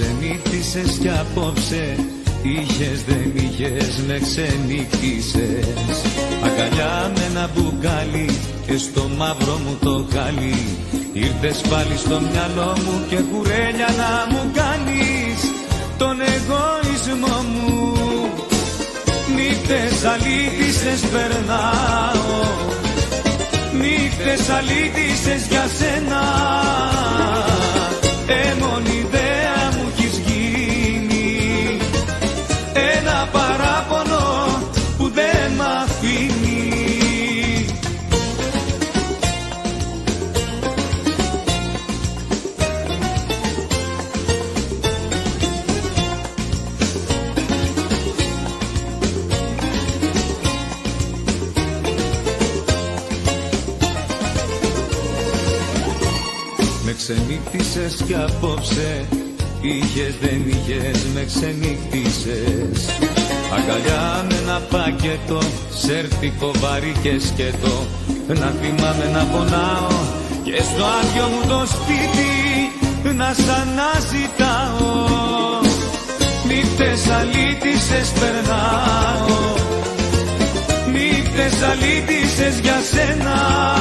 αλήτησες κι απόψε. Είχες δεν είχες με ξενύχτησες. Αγκαλιά με ένα μπουκάλι και στο μαύρο μου το χάλι. Ήρθες πάλι στο μυαλό μου και κουρέλια να μου κάνεις Τον εγωισμό μου. Νύχτες αλήτησες περνάω. Νύχτες αλήτησες για σένα ξενύχτησες κι απόψε. Είχες δεν είχες με ξενύχτησες. Αγκαλιά με ένα πακέτο Σέρτικο βαρύ και σκέτο. Να θυμάμαι να πονάω Και στο άδειο μου το σπίτι Να σ' αναζητάω. Νύχτες αλήτησες περνάω. Νύχτες αλήτησες για σένα. Έμονη